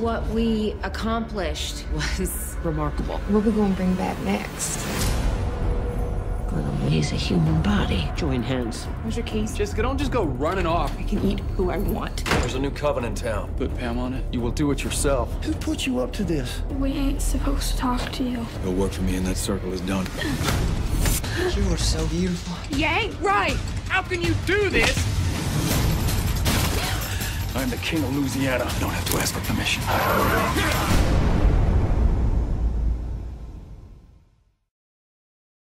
What we accomplished was remarkable. What we gonna bring back next? Gonna raise a human body. Join hands. Where's your keys? Jessica, don't just go running off. I can eat who I want. There's a new coven in town. Put Pam on it. You will do it yourself. Who put you up to this? We ain't supposed to talk to you. Your work for me in that circle is done. You are so beautiful. You ain't right. How can you do this? I'm the king of Louisiana. I don't have to ask for permission.